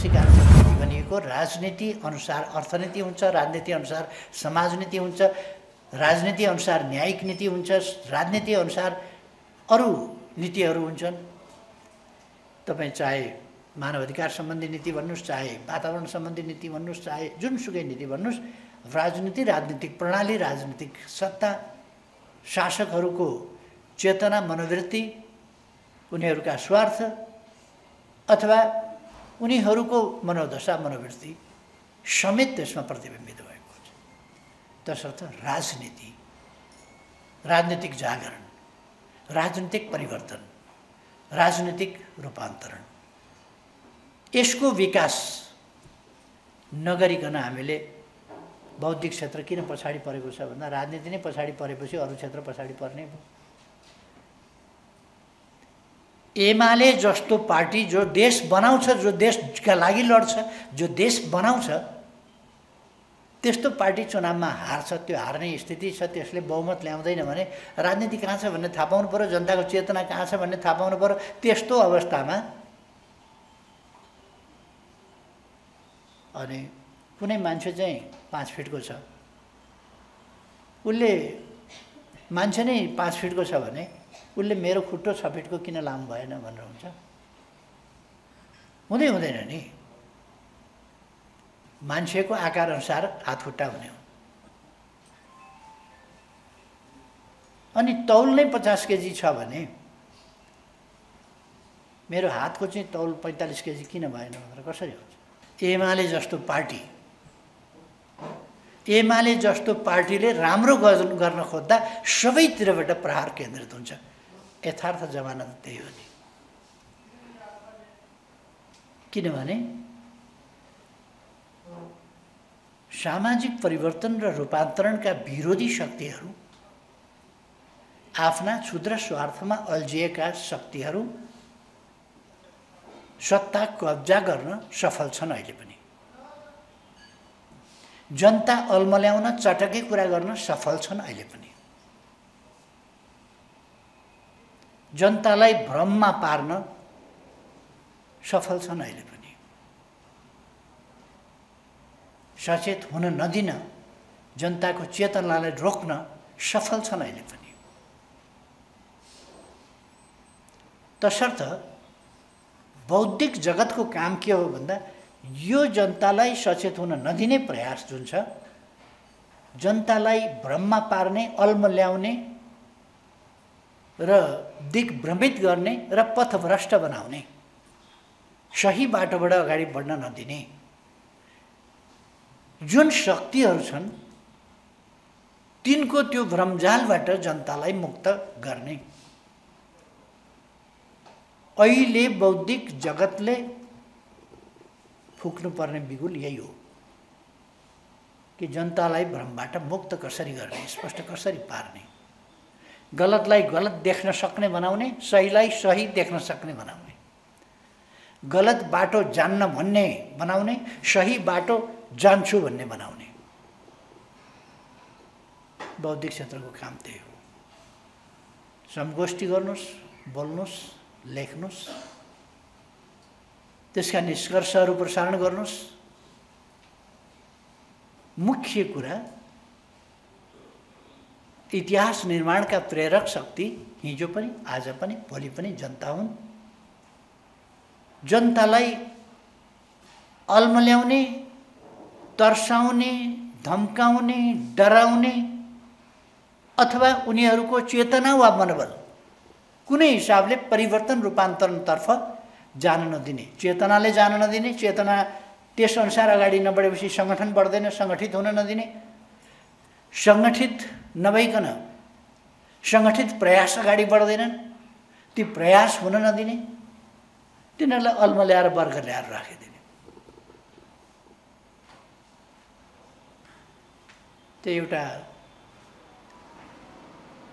सिकान्छ नीति भनिएको राजनीति अनुसार अर्थनीति हुन्छ राजनीति अनुसार समाजनीति हुन्छ राजनीति अनुसार न्यायिक नीति हुन्छ राजनीति अनुसार अरू नीतिहरू हुन्छन्। तपाईँ चाहे मानव अधिकार सम्बन्धी नीति भन्नुहोस् चाहे वातावरण सम्बन्धी नीति भन्नुहोस् चाहे जुनसुकै नीति भन्नुहोस् राजनीति राजनीतिक प्रणाली राजनीतिक सत्ता शासकहरूको चेतना मनोवृत्ति उनीहरूका स्वार्थ अथवा उनीहरूको मनोदशा मनोवृत्ति समेत त्यसमा प्रतिबिम्बित भएको हुन्छ तसर्थ राजनीति राजनीतिक जागरण राजनीतिक परिवर्तन राजनीतिक रूपान्तरण। यसको विकास नगरिकन हामीले बौद्धिक क्षेत्र किन पछाडि परेको छ भन्दा राजनीति नै पछाडि परेपछि अरू क्षेत्र पछाडि पर्ने भयो। एमाले जस्तो पार्टी जो देश बनाउँछ जो देशका लागि लड्छ जो देश बनाउँछ त्यस्तो पार्टी चुनावमा हार्छ त्यो हार्ने स्थिति छ त्यसले बहुमत ल्याउँदैन भने राजनीति कहाँ छ भन्ने थाहा पाउनु पऱ्यो जनताको चेतना कहाँ छ भन्ने थाहा पाउनु पऱ्यो त्यस्तो अवस्थामा अनि कुनै मान्छे चाहिँ पाँच फिटको छ। उसले मान्छे नै पाँच फिटको छ भने उसले मेरो खुट्टो छ फिटको किन लामो भएन भनेर हुन्छ। हुँदै हुँदैन नि। मान्छेको आकार अनुसार हात खुट्टा हुने हो। अनि तौल नै पचास केजी छ भने मेरो हातको चाहिँ तौल पैँतालिस केजी किन भएन भनेर कसरी हुन्छ? एमाले जस्तो पार्टी। एमाले जस्तो पार्टीले राम्रो गर्न खोज्दा सबैतिरबाट प्रहार केन्द्रित हुन्छ। यथार्थ जमाना त त्यही हो नि। किनभने सामाजिक परिवर्तन र रूपान्तरणका विरोधी शक्तिहरू आफ्ना क्षुद्र स्वार्थमा अल्झिएका शक्तिहरू सत्ता कब्जा गर्न सफल छन् अहिले पनि। जनता अल्मल्याउन चटकै कुरा गर्न सफल छन् अहिले पनि। जनतालाई भ्रममा पार्न सफल छन् अहिले पनि। सचेत हुन नदिन जनताको चेतनालाई रोक्न सफल छन् अहिले पनि। तसर्थ बौद्धिक जगतको काम के हो भन्दा यो जनतालाई सचेत हुन नदिने प्रयास जुन छ जनतालाई भ्रममा पार्ने अल्मल्याउने र दिग्भ्रमित गर्ने र पथभ्रष्ट बनाउने। सही बाटोबाट अगाडि बढ्न नदिने। जुन शक्तिहरू छन् तिनको त्यो भ्रमजालबाट जनतालाई मुक्त गर्ने। अहिले बौद्धिक जगतले फुक्नुपर्ने बिगुल यही हो कि जनतालाई भ्रमबाट मुक्त कसरी गर्ने स्पष्ट कसरी पार्ने। गलतलाई गलत देख्न सक्ने बनाउने सहीलाई सही देख्न सक्ने बनाउने। गलत बाटो जान्न भन्ने बनाउने सही बाटो जान्छु भन्ने बनाउने। बौद्धिक क्षेत्रको काम त्यही हो। समगोष्ठी गर्नुहोस् बोल्नुहोस् लेख्नुहोस् त्यसका निष्कर्षहरू प्रसारण गर्नुहोस् मुख्य कुरा इतिहास निर्माणका प्रेरक शक्ति हिजो पनि आज पनि भोलि पनि जनता हुन्। जनतालाई अल्मल्याउने तर्साउने धम्काउने डराउने अथवा उनीहरूको चेतना वा मनोबल कुनै हिसाबले परिवर्तन रूपान्तरणतर्फ जान नदिने चेतनाले जान नदिने चेतना त्यसअनुसार अगाडि नबढेपछि सङ्गठन बढ्दैन सङ्गठित हुन नदिने सङ्गठित नभइकन सङ्गठित प्रयास अगाडि बढ्दैनन्। ती प्रयास हुन नदिने। तिनीहरूलाई अल्म ल्याएर वर्ग ल्याएर राखिदिने। त्यो एउटा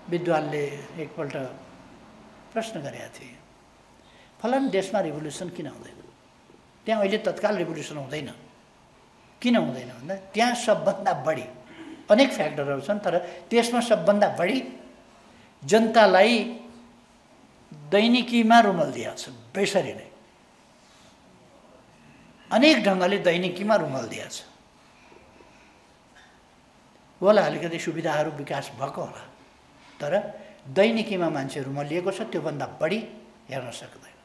विद्वानले एकपल्ट प्रश्न गरेका थिए फलान देशमा रिभोल्युसन किन हुँदैन? त्यहाँ अहिले तत्काल रिभोल्युसन हुँदैन। किन हुँदैन? भन्दा त्यहाँ सबभन्दा बढी अनेक फ्याक्टरहरू छन् तर त्यसमा सबभन्दा बढी जनतालाई दैनिकीमा रुमल दिएको छ बेसरी नै। अनेक ढङ्गले दैनिकीमा रुमल छ होला अलिकति सुविधाहरू विकास भएको होला तर दैनिकीमा मान्छे रुमलिएको छ त्योभन्दा बढी हेर्न सक्दैन।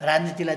राजनीतिलाई